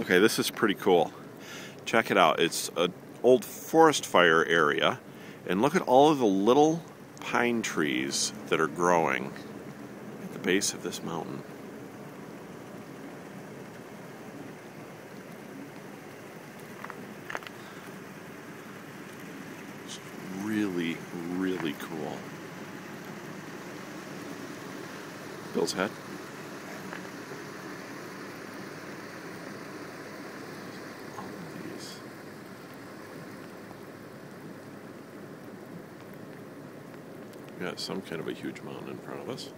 Okay, this is pretty cool. Check it out. It's an old forest fire area, and look at all of the little pine trees that are growing at the base of this mountain. It's really, really cool. Bill's head. All of these. We got some kind of a huge mountain in front of us.